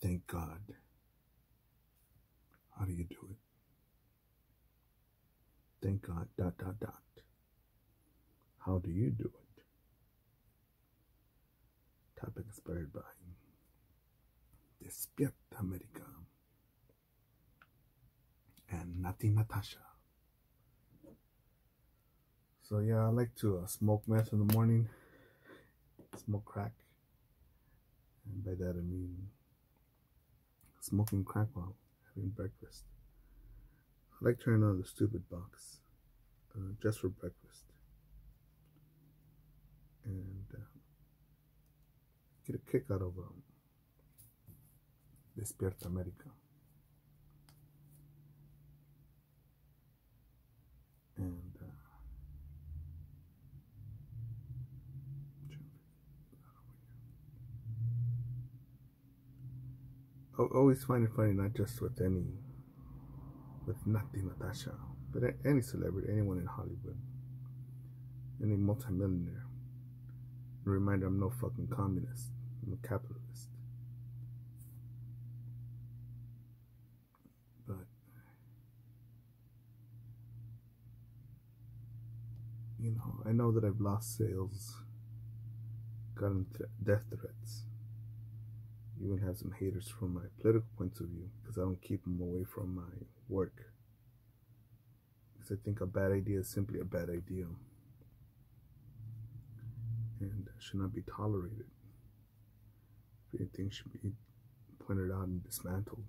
Thank God. How do you do it? Thank God, dot, dot, dot. How do you do it? Topic inspired by Despierta America and Natti Natasha. So yeah, I like to uh, smoke meth in the morning, smoke crack, and by that I mean smoking crack while having breakfast. I like turning on the stupid box uh, just for breakfast, and uh, get a kick out of um, Despierta America. I always find it funny, not just with any, with Natti Natasha, but any celebrity, anyone in Hollywood, any multimillionaire. A reminder, I'm no fucking communist. I'm a capitalist. But you know, I know that I've lost sales, gotten th death threats even have some haters from my political points of view because I don't keep them away from my work. Because I think a bad idea is simply a bad idea and should not be tolerated. If anything should be pointed out and dismantled.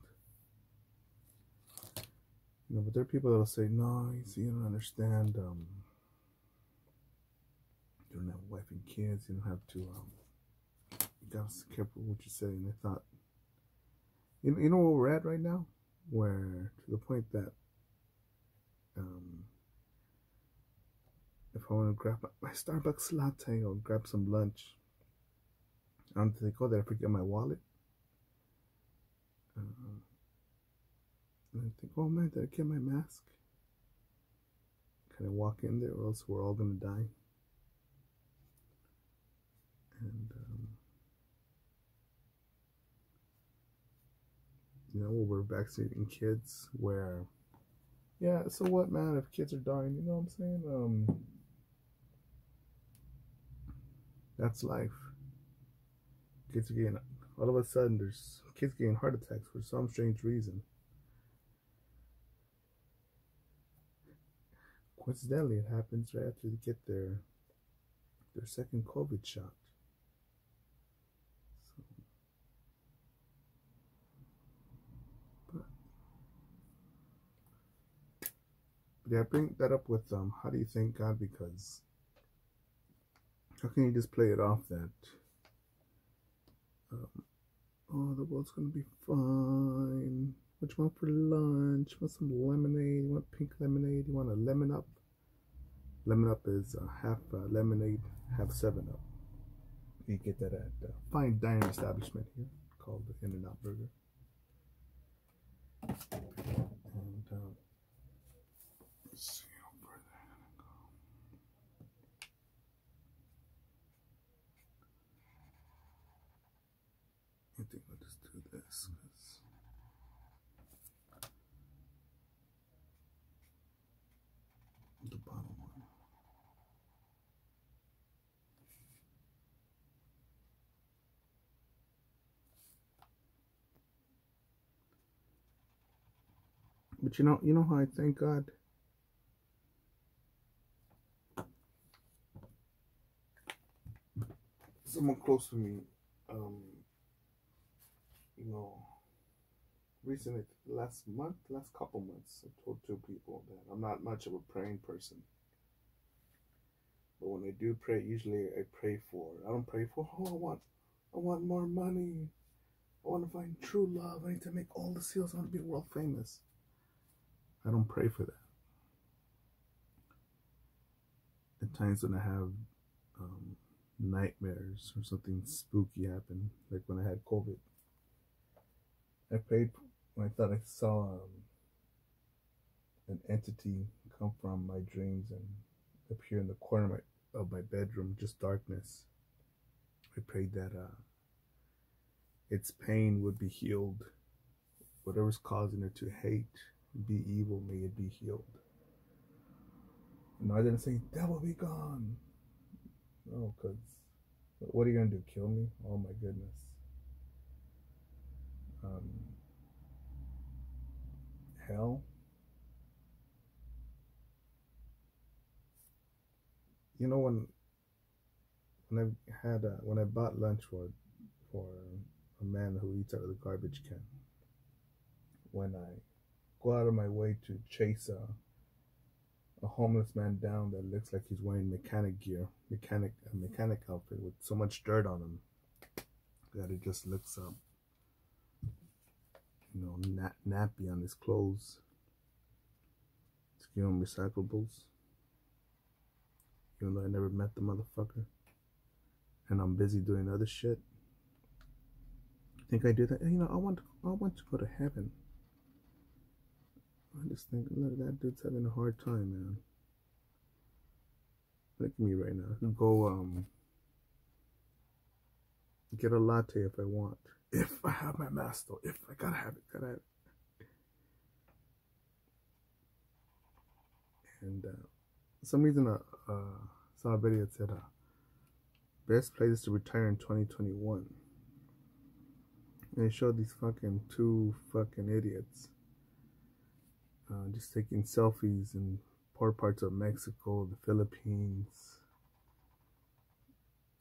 You know, but there are people that'll say, no, you see, you don't understand. Um, you don't have wife and kids. You don't have to um, be careful what you say. And I thought, you know, you know where we're at right now, where to the point that um, if I want to grab my Starbucks latte or grab some lunch, I don't think, oh, did I forget my wallet? Uh, and I think, oh man, did I get my mask? Can I walk in there or else we're all gonna die? And you know, we're vaccinating kids where, yeah, so what, man, if kids are dying, you know what I'm saying? Um, that's life. Kids are getting, all of a sudden, there's kids getting heart attacks for some strange reason. Coincidentally, it happens right after they get their their second COVID shot. Yeah, bring that up with um, how do you thank God? Because how can you just play it off that um, oh the world's gonna be fine. What you want for lunch? You want some lemonade? You want pink lemonade? You want a lemon up? Lemon up is uh, half uh, lemonade, half seven up. You get that at a fine dining establishment here called the In and Out Burger. See how they're gonna go. I think I'll just do this because the bottom one. But you know, you know how I thank God someone close to me, um, you know, recently, last month, last couple months, I told two people that I'm not much of a praying person. But when I do pray, usually I pray for, I don't pray for, oh, I want, I want more money. I want to find true love. I need to make all the seals. I want to be world famous. I don't pray for that. At times when I have um, nightmares or something spooky happen, like when I had COVID. I prayed when I thought I saw um, an entity come from my dreams and appear in the corner of my, of my bedroom, just darkness. I prayed that uh, its pain would be healed. Whatever's causing it to hate, be evil, may it be healed. No, I didn't say, devil be gone. No, because what are you going to do? Kill me? Oh my goodness. Um, hell? You know when when I had a, when I bought lunch for for a man who eats out of the garbage can. When I go out of my way to chase a a homeless man down that looks like he's wearing mechanic gear, mechanic a mechanic outfit with so much dirt on him that it just looks um you know nap, nappy on his clothes. To give him recyclables. Even though I never met the motherfucker. And I'm busy doing other shit. think I do that? You know, I want I want to go to heaven. I just think, look, that dude's having a hard time, man. Look at me right now. Go um get a latte if I want. If I have my mask though. If I gotta have it, gotta have it. And uh, some reason I uh, saw a video that said uh, best places to retire in 2021. And they showed these fucking two fucking idiots uh, just taking selfies in poor parts of Mexico, the Philippines,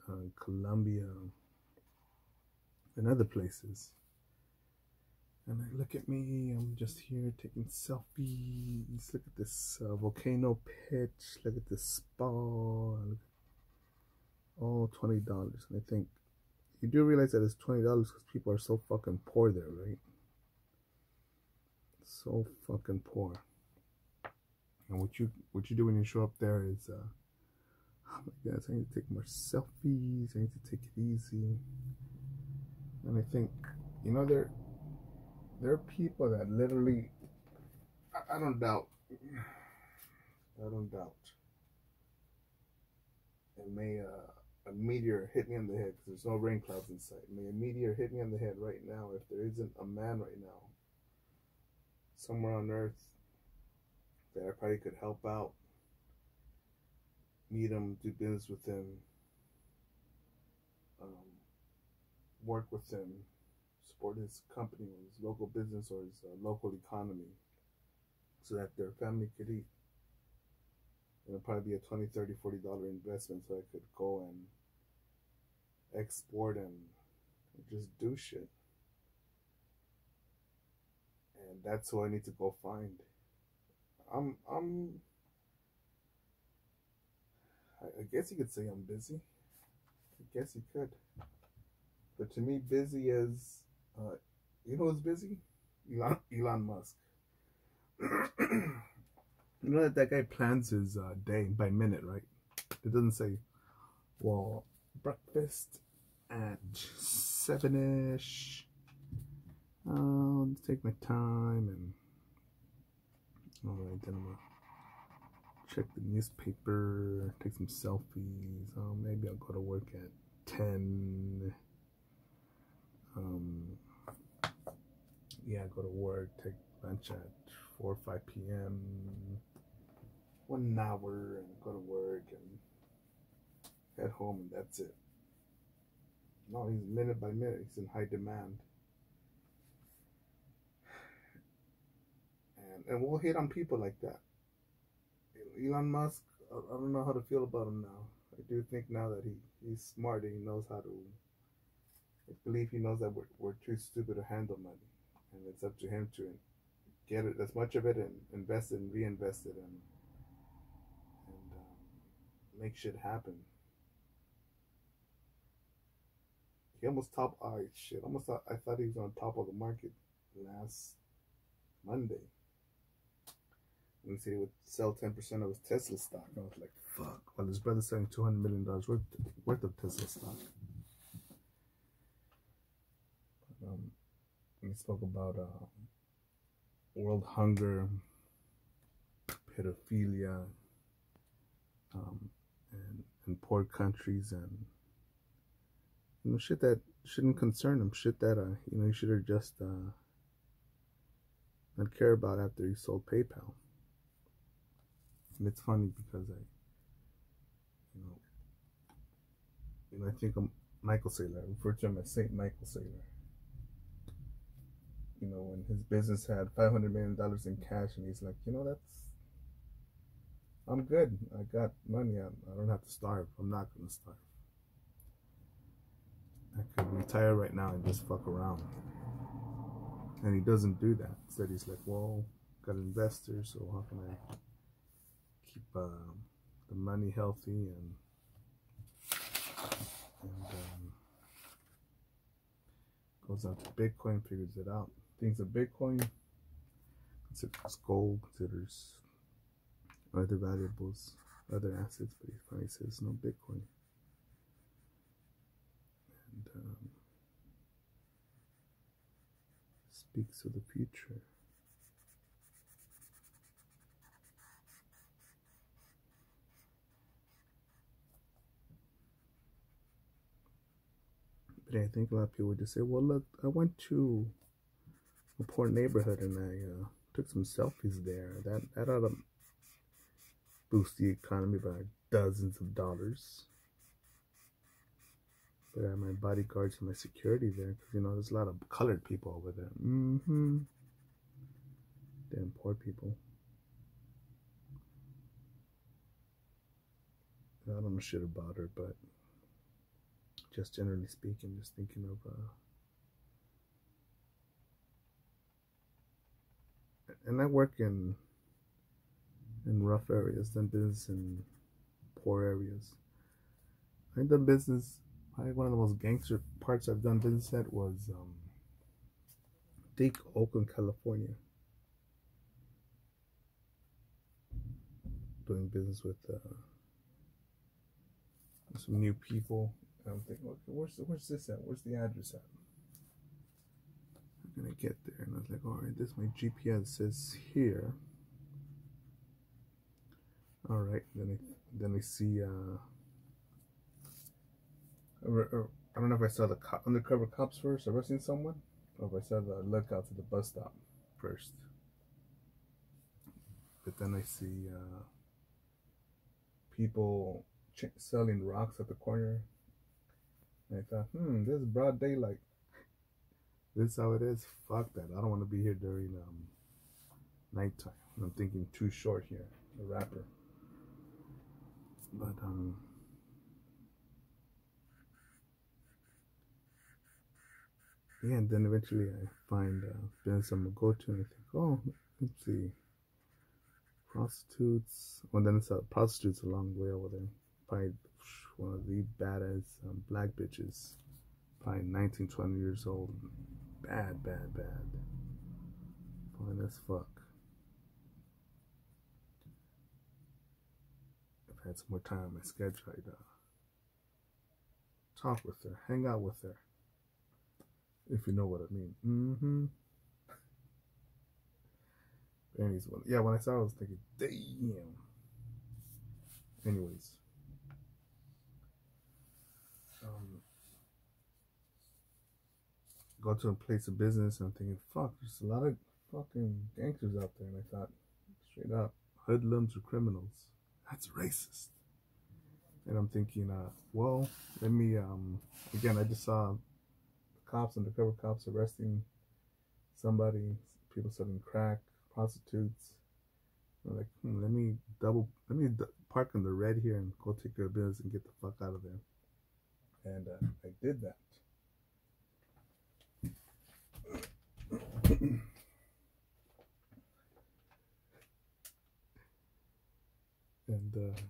uh, Colombia, and other places. And I look at me, I'm just here taking selfies. Look at this uh, volcano pitch. Look at this spa. All $20. And I think, you do realize that it's $20 because people are so fucking poor there, right? so fucking poor. And what you what you do when you show up there is, uh, oh my gosh, I need to take more selfies. I need to take it easy. And I think, you know, there there are people that literally, I, I don't doubt, I don't doubt. It may uh, a meteor hit me on the head because there's no rain clouds in sight. May a meteor hit me on the head right now if there isn't a man right now somewhere on earth that I probably could help out, meet him, do business with him, um, work with him, support his company his local business or his uh, local economy so that their family could eat. It'll probably be a 20 30 40 dollar investment so I could go and export and just do shit and that's who I need to go find. I'm I'm I, guess you could say I'm busy. I guess you could. But to me, busy is uh, you know who's busy? Elon Elon Musk. you know that that guy plans his uh, day by minute, right? It doesn't say, well, breakfast at seven ish I'll take my time and alright then I'm gonna check the newspaper, take some selfies. Oh, maybe I'll go to work at 10. Um, yeah, go to work, take lunch at 4 or 5 p.m. One hour and go to work and head home and that's it. No, he's minute by minute, he's in high demand. And we'll hate on people like that. Elon Musk, I don't know how to feel about him now. I do think now that he, he's smart and he knows how to. I believe he knows that we're, we're too stupid to handle money, and it's up to him to get it as much of it and invest it and reinvest it and and um, make shit happen. He almost top. Oh, shit. Almost thought I thought he was on top of the market last Monday and he would sell 10% of his Tesla stock. I was like, fuck. Well, his brother's selling $200 million worth, worth of Tesla stock. Um, he spoke about uh, world hunger, pedophilia, um, and, and poor countries, and you know, shit that shouldn't concern him. Shit that, uh, you know, he should have just, uh, not care about after he sold PayPal. And it's funny because I, you know, you know, I think I'm Michael Saylor. I refer to him as Saint Michael Saylor. You know, when his business had five hundred million dollars in cash, and he's like, you know, that's, I'm good. I got money. I, I don't have to starve. I'm not gonna starve. I could retire right now and just fuck around. And he doesn't do that. Instead, he's like, well, got investors, so how can I keep uh, the money healthy and and um, goes out to Bitcoin, figures it out. Thinks of Bitcoin, considers gold, considers other valuables, other assets, but he finally says no Bitcoin. And um, speaks of the future. But I think a lot of people would just say, well, look, I went to a poor neighborhood and I uh, took some selfies there. That, that ought to boost the economy by dozens of dollars. But I have my bodyguards and my security there because, you know, there's a lot of colored people over there. Mm-hmm. Damn poor people. I don't know shit about her, but just generally speaking, just thinking of uh and I work in in rough areas, done business in poor areas. I done business probably one of the most gangster parts I've done business at was um Oakland, California. Doing business with uh, some new people I'm thinking, okay, where's where's this at? Where's the address at? I'm gonna get there, and I was like, all right, this my GPS says here. All right, then I then I see. Uh, I don't know if I saw the cop, undercover cops first arresting someone, or if I saw the lookout to the bus stop first. But then I see uh, people selling rocks at the corner and I thought, hmm, this is broad daylight. This is how it is. Fuck that. I don't want to be here during um, nighttime. I'm thinking Too Short here, the rapper. But um, yeah, and then eventually I find uh, business I'm gonna go to, and I think, oh, let's see, prostitutes. Well, then it's a prostitutes a long way over there. Probably one of the baddest um, black bitches, probably 19, 20 years old. Bad, bad, bad. Fine as fuck. If I had some more time on my schedule, I'd uh, talk with her, hang out with her. If you know what I mean. Mm-hmm. Anyways, yeah, when I saw it, I was thinking, damn. Anyways. um, go to a place of business and I'm thinking, fuck, there's a lot of fucking gangsters out there. And I thought, straight up, hoodlums or criminals. That's racist. And I'm thinking, uh, well, let me, um, again, I just saw cops, undercover cops arresting somebody, people selling crack, prostitutes. I'm like, hmm, let me double, let me park in the red here and go take care of business and get the fuck out of there and uh, I did that. and uh,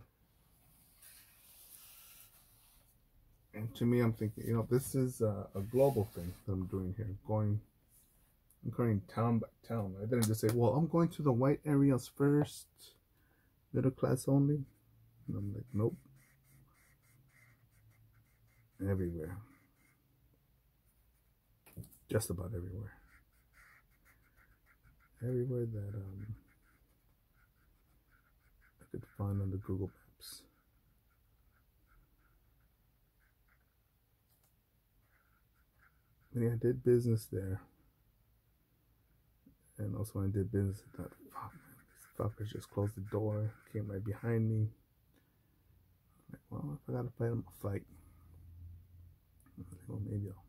and to me, I'm thinking, you know, this is uh, a global thing that I'm doing here. I'm going, I'm going town by town. I didn't just say, well, I'm going to the white areas first, middle class only. And I'm like, nope everywhere. Just about everywhere. Everywhere that um, I could find on the Google Maps. yeah, I did business there. And also when I did business, I thought, fuck, fuckers just closed the door, came right behind me. Like, well, I gotta fight them, I'll fight. Like, well, maybe I'll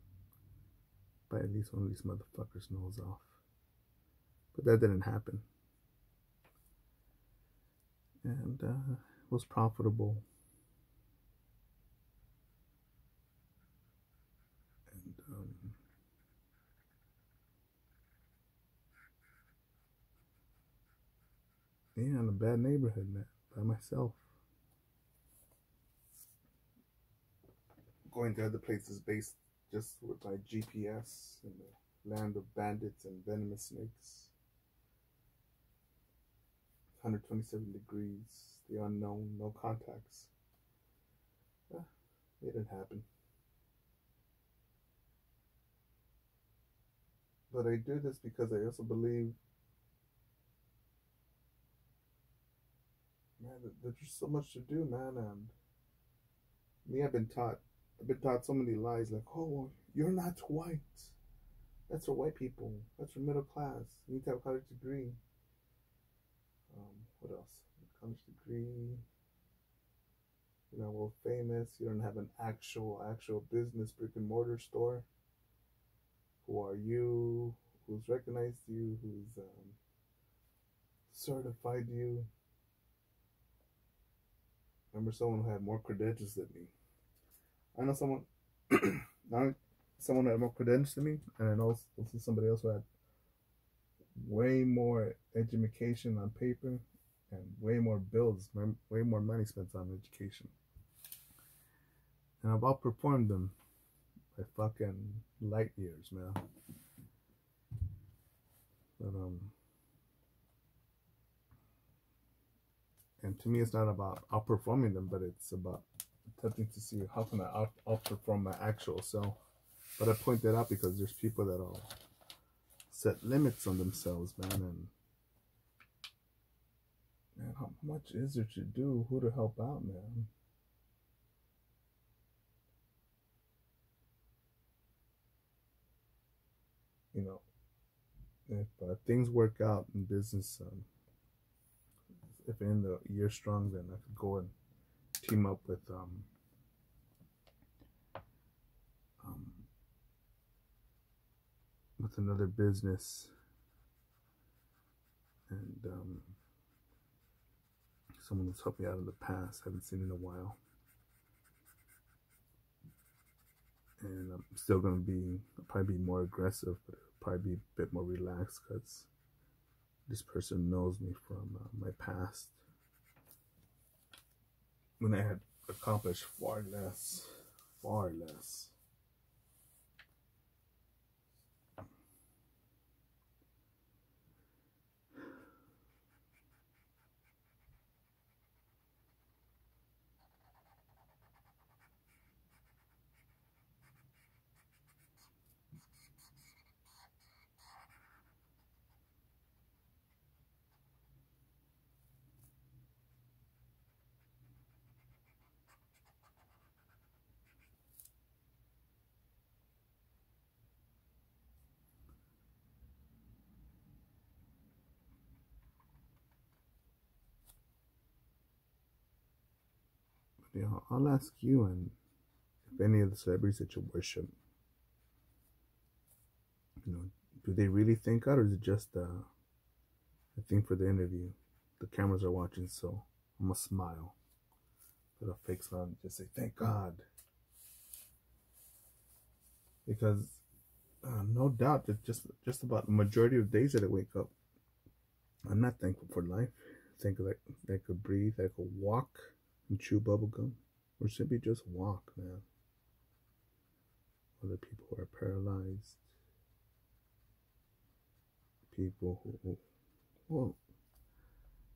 bite at least one of these motherfuckers' nose off. But that didn't happen. And uh, was profitable. And um, yeah, in a bad neighborhood, man, by myself. Going to other places based just with my GPS in the land of bandits and venomous snakes. 127 degrees, the unknown, no contacts. Yeah, it didn't happen. But I do this because I also believe, man, there's just so much to do, man. And me, I've been taught, I've been taught so many lies, like, oh, you're not white. That's for white people. That's for middle class. You need to have a college degree. Um, what else? College degree. You're not world famous. You don't have an actual, actual business brick and mortar store. Who are you? Who's recognized you? Who's um, certified you? remember someone who had more credentials than me. I know someone, not someone who had more credentials than me, and I know also somebody else who had way more education on paper and way more bills, way more money spent on education. And I've outperformed them by fucking light years, man. But um, and to me, it's not about outperforming them, but it's about attempting to see how can I out, outperform my actual self. But I point that out because there's people that will set limits on themselves, man, and man, how much is there to do? Who to help out, man? You know, if uh, things work out in business, um, if in the year strong, then I could go and team up with um, with another business and um, someone that's helped me out in the past. I haven't seen in a while. And I'm still going to be, I'll probably be more aggressive, but probably be a bit more relaxed because this person knows me from uh, my past. When I had accomplished far less, far less. You know, I'll ask you and if any of the celebrities that you worship, you know, do they really think God or is it just a, a thing for the interview? The cameras are watching, so I'm gonna smile. Put a fake smile and just say, thank God. Because uh, no doubt that just just about the majority of days that I wake up, I'm not thankful for life. Thankful that I could breathe, I could walk, and chew bubblegum or simply just walk, man. Other people who are paralyzed, people who, well,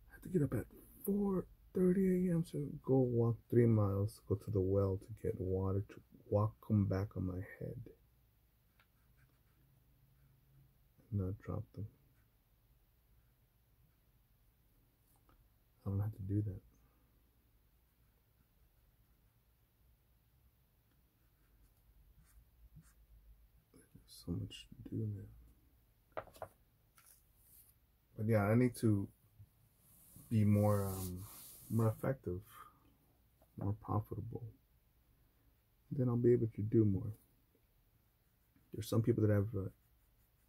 I have to get up at 4.30 a.m. to go walk three miles, go to the well to get water, to walk, come back on my head, and not drop them. I don't have to do that. So much to do, man. But yeah, I need to be more um, more effective, more profitable. Then I'll be able to do more. There's some people that I have uh,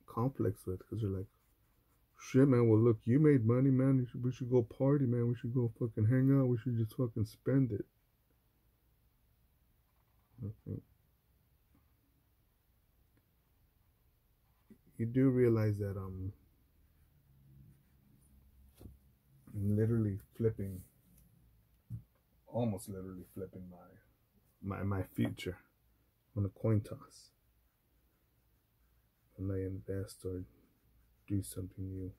conflicts with because they're like, shit, man. Well, look, you made money, man. Should, we should go party, man. We should go fucking hang out. We should just fucking spend it. You do realize that um, I'm literally flipping, almost literally flipping my my my future on a coin toss when I invest or do something new.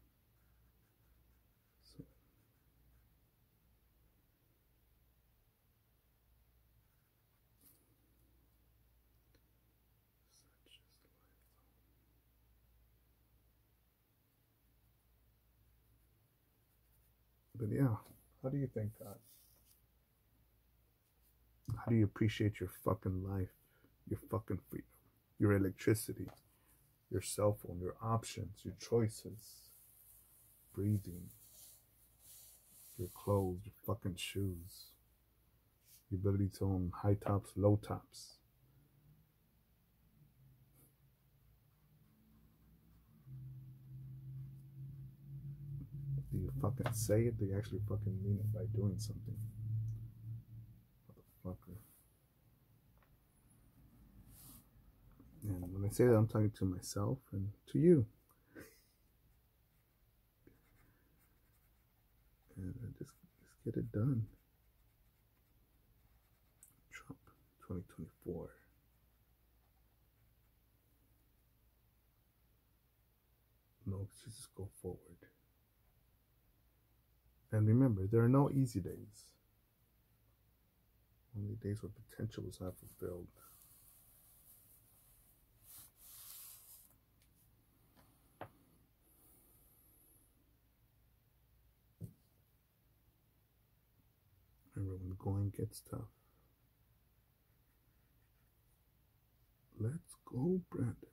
But yeah, how do you think, God? How do you appreciate your fucking life, your fucking freedom, your electricity, your cell phone, your options, your choices, breathing, your clothes, your fucking shoes, your ability to own high tops, low tops? Do you fucking say it? Do you actually fucking mean it by doing something? Motherfucker. And when I say that, I'm talking to myself and to you. And just, just get it done. Trump 2024. No, just go forward. And remember, there are no easy days. Only days where potential is not fulfilled. Remember when the going gets tough. Let's go, Brandon.